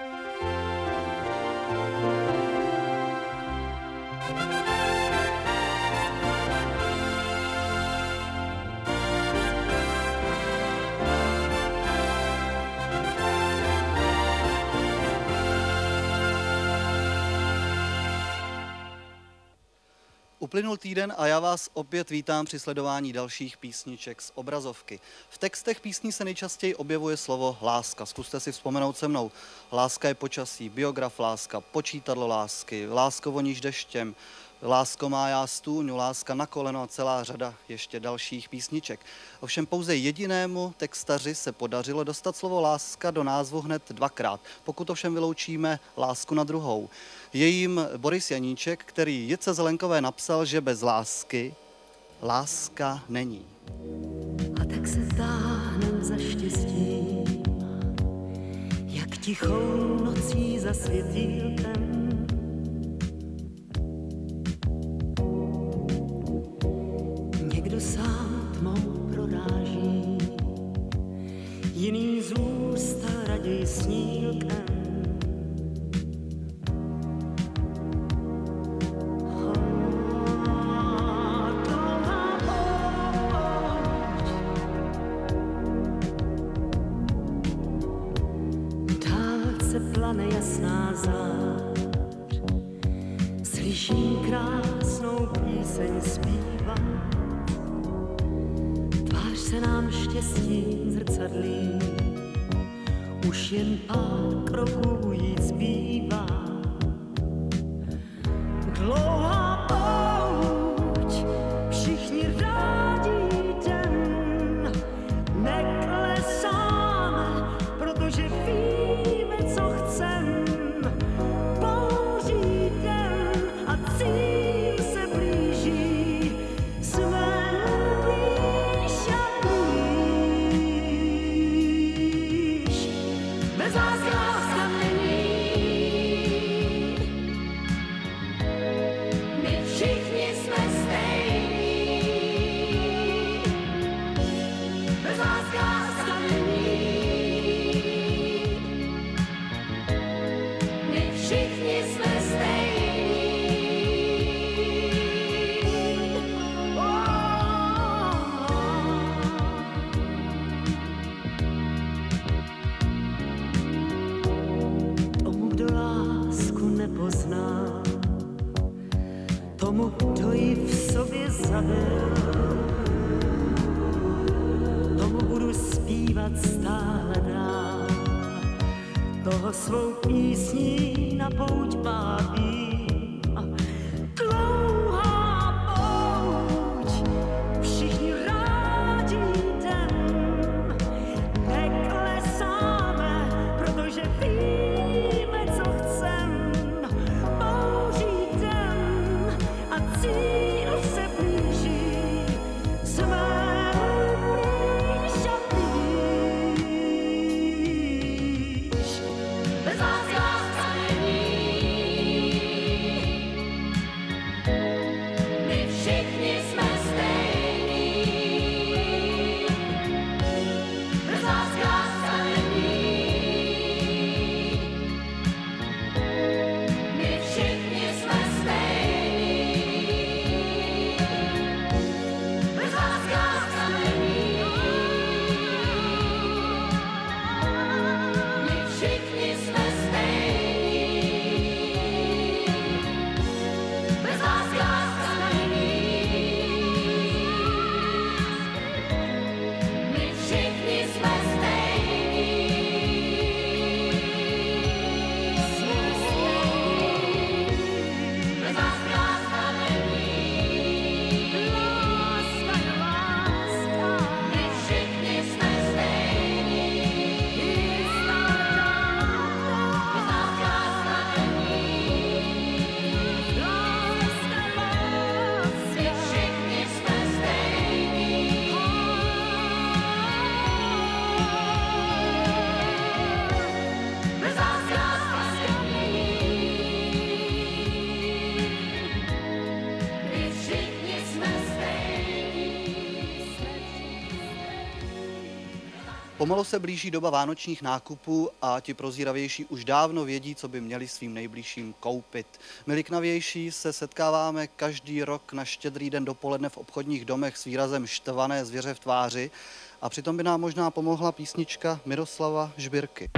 thank you Uplynul týden a já vás opět vítám při sledování dalších písniček z obrazovky. V textech písní se nejčastěji objevuje slovo láska. Zkuste si vzpomenout se mnou. Láska je počasí, biograf láska, počítadlo lásky, lásko voníš deštěm, Lásko má já stůňu, láska na koleno a celá řada ještě dalších písniček. Ovšem pouze jedinému textaři se podařilo dostat slovo láska do názvu hned dvakrát, pokud ovšem vyloučíme lásku na druhou. Je jim Boris Janíček, který Jice Zelenkové napsal, že bez lásky láska není. A tak se táhnem za štěstím, jak tichou nocí za světílkem sám tmou proráží, jiný zůstal raději snílkem. plane jasná zář, už pozná, tomu, kdo ji v sobě zabil. Tomu budu zpívat stále dál, toho svou písní na pouť baví. Pomalu se blíží doba vánočních nákupů a ti prozíravější už dávno vědí, co by měli svým nejbližším koupit. My liknavější se setkáváme každý rok na štědrý den dopoledne v obchodních domech s výrazem štvané zvěře v tváři a přitom by nám možná pomohla písnička Miroslava Žbirky.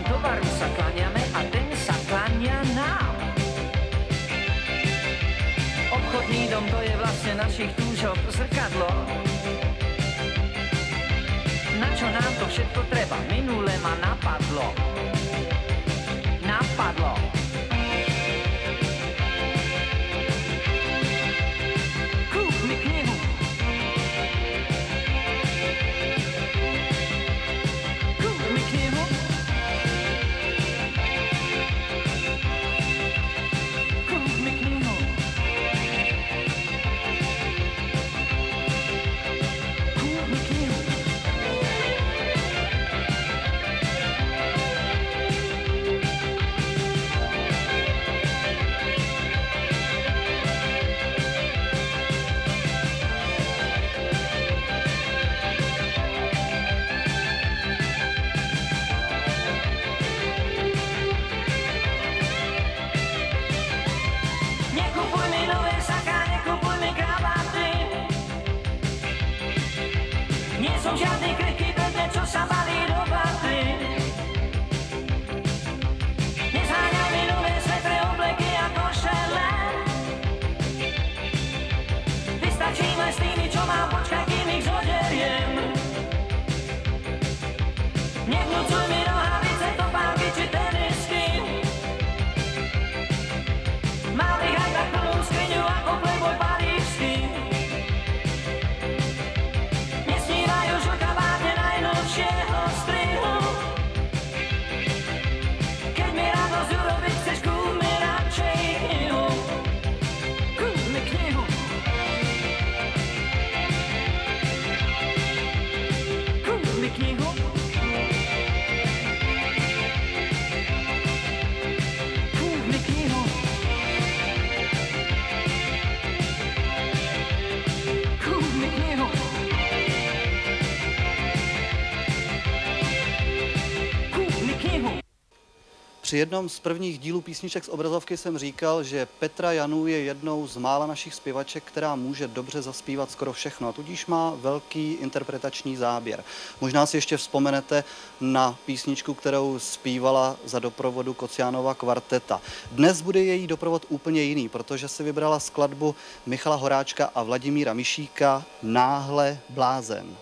našem tovaru sa kláňame a ten sa kláňa nám. Obchodní dom to je vlastne našich túžob zrkadlo. Na čo nám to všetko treba? Minule ma napadlo. Napadlo. Při jednom z prvních dílů písniček z obrazovky jsem říkal, že Petra Janů je jednou z mála našich zpěvaček, která může dobře zaspívat skoro všechno a tudíž má velký interpretační záběr. Možná si ještě vzpomenete na písničku, kterou zpívala za doprovodu Kociánova kvarteta. Dnes bude její doprovod úplně jiný, protože si vybrala skladbu Michala Horáčka a Vladimíra Mišíka Náhle blázen.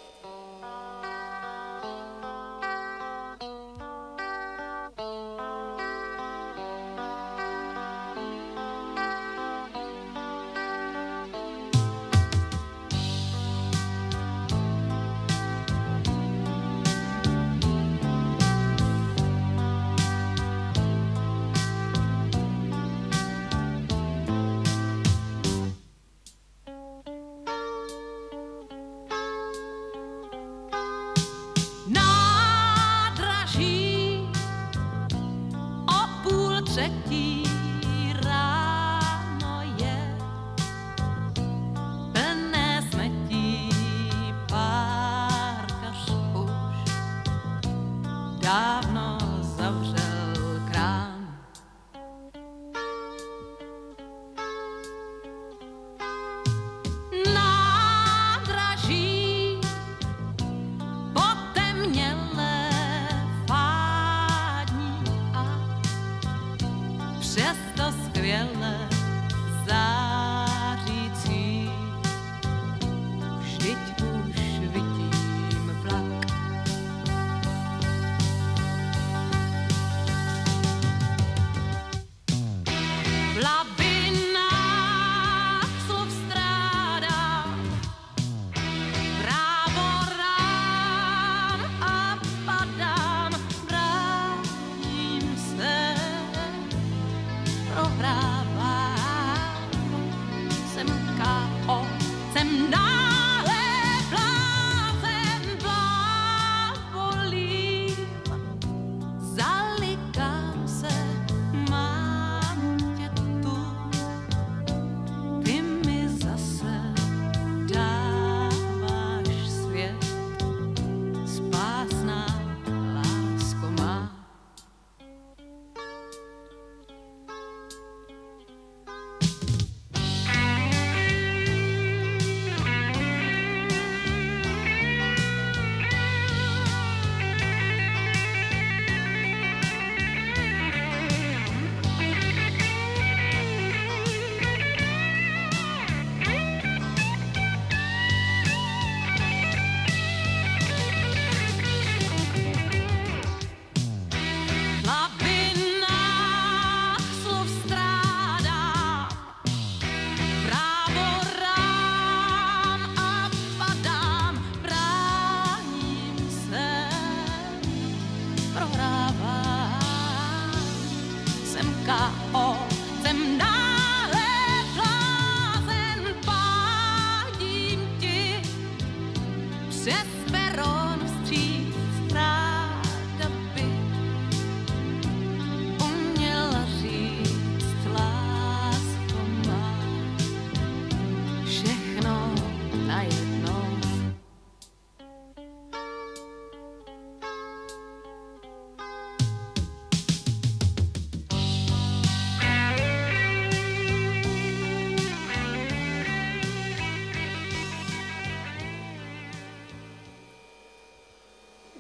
Dávno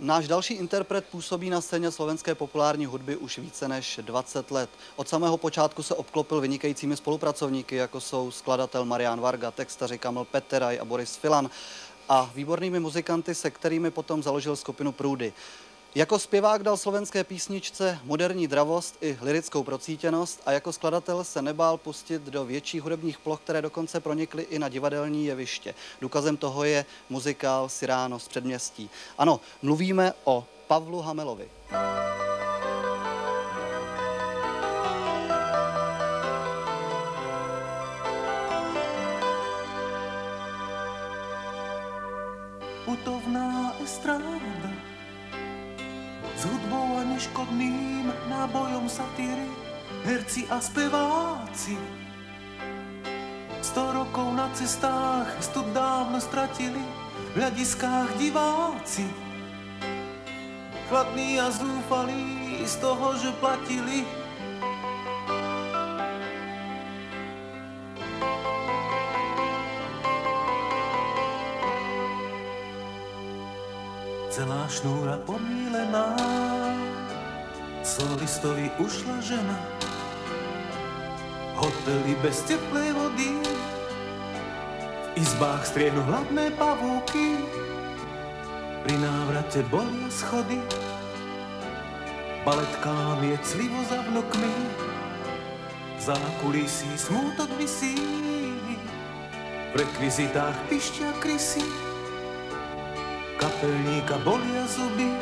Náš další interpret působí na scéně slovenské populární hudby už více než 20 let. Od samého počátku se obklopil vynikajícími spolupracovníky, jako jsou skladatel Marian Varga, textaři Kamil Peteraj a Boris Filan a výbornými muzikanty, se kterými potom založil skupinu Průdy. Jako zpěvák dal slovenské písničce moderní dravost i lirickou procítěnost a jako skladatel se nebál pustit do větších hudebních ploch, které dokonce pronikly i na divadelní jeviště. Důkazem toho je muzikál Siráno z předměstí. Ano, mluvíme o Pavlu Hamelovi. S hudbou a neškodným nábojom satíry, herci a speváci. Sto rokov na cestách stud dávno stratili, v hľadiskách diváci. Chladní a zúfalí z toho, že platili, šnúra pomílená, solistovi ušla žena, hotely bez teplej vody, v izbách striednu hladné pavúky, pri návrate bolia schody, baletkám je clivo za vnukmi, v zákulisí smútok visí, v rekvizitách pišťa krysy, kapelníka bolia zuby,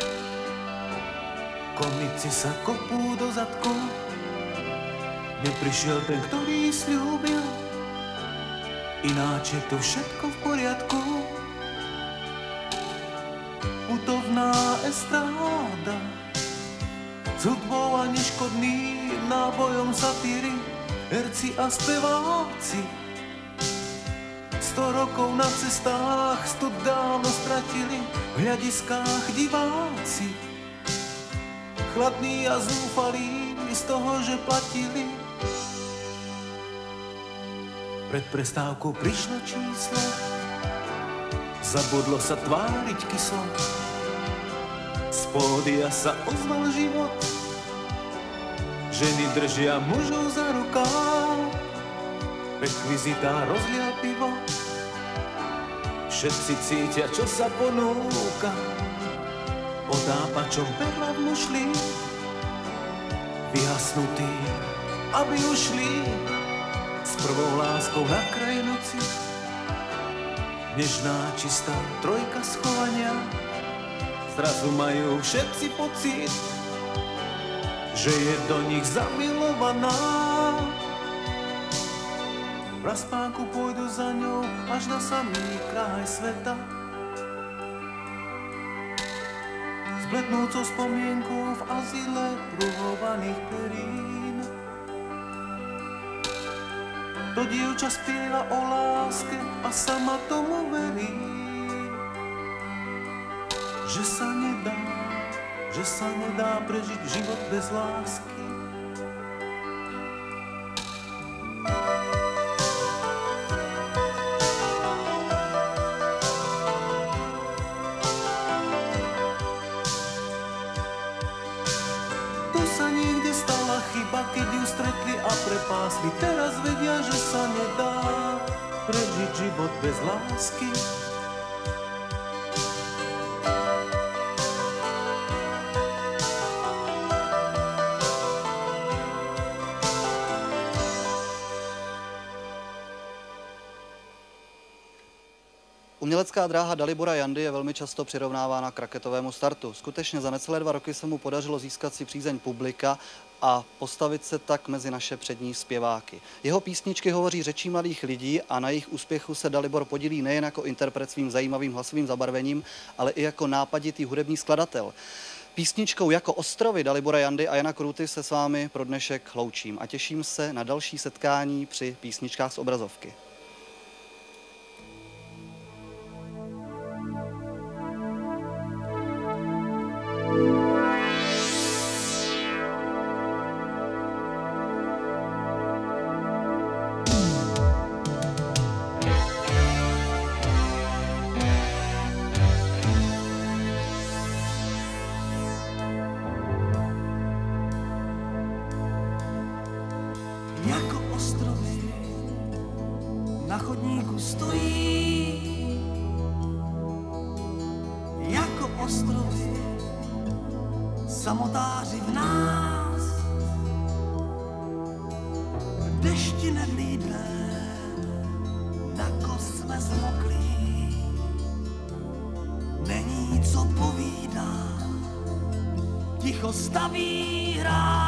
komici sa kopú do zadku. Neprišiel ten, ktorý slúbil, ináč je to všetko v poriadku. Putovná estráda s hudbou a neškodným nábojom satíry, herci a speváci. Sto rokov na cestách stud dávno stratili, v hľadiskách diváci. Chladní a zúfalí z toho, že platili. Pred prestávkou prišlo číslo, zabudlo sa tváriť kyslo. Z pódia sa ozval život, ženy držia mužov za rukáv. Rekvizita rozlial pivo, všetci cítia, čo sa ponúka. Potápačom perla v mušli, vyhasnutí, aby ušli s prvou láskou na kraj noci. Nežná, čistá trojka schovania, zrazu majú všetci pocit, že je do nich zamilovaná. V rozpánku pôjdu za ňou až na samý kraj sveta. S blednúcou spomienkou v azile pruhovaných perín. To dievča spieva o láske a sama tomu verí, že sa nedá, že sa nedá prežiť život bez lásky. Lásky. Umělecká dráha Dalibora Jandy je velmi často přirovnávána k raketovému startu. Skutečně za necelé dva roky se mu podařilo získat si přízeň publika a postavit se tak mezi naše přední zpěváky. Jeho písničky hovoří řečí mladých lidí a na jejich úspěchu se Dalibor podílí nejen jako interpret svým zajímavým hlasovým zabarvením, ale i jako nápaditý hudební skladatel. Písničkou jako ostrovy Dalibora Jandy a Jana Kruty se s vámi pro dnešek loučím a těším se na další setkání při písničkách z obrazovky. jako stojí. Jako ostrovy samotáři v nás. V dešti nevlídne, na kost jsme zmoklí. Není co povídat, ticho staví hráz.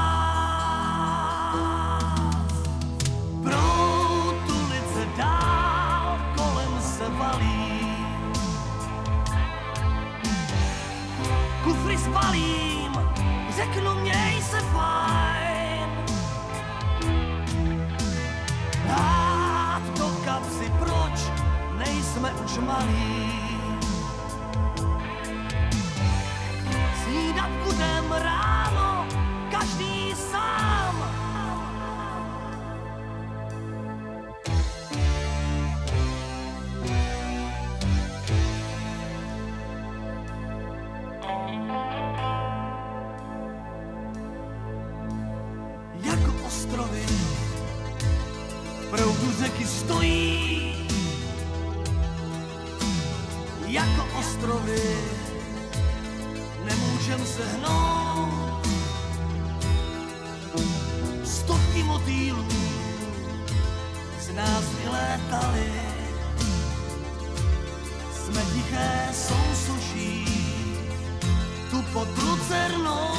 Ostrovy v proudu řeky stojí. Jako ostrovy nemůžem se hnout. Stovky motýlů z nás vylétaly. Jsme tiché sousuší tu pod lucernou.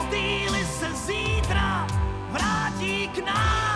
Motýly se zítra vrátí k nám.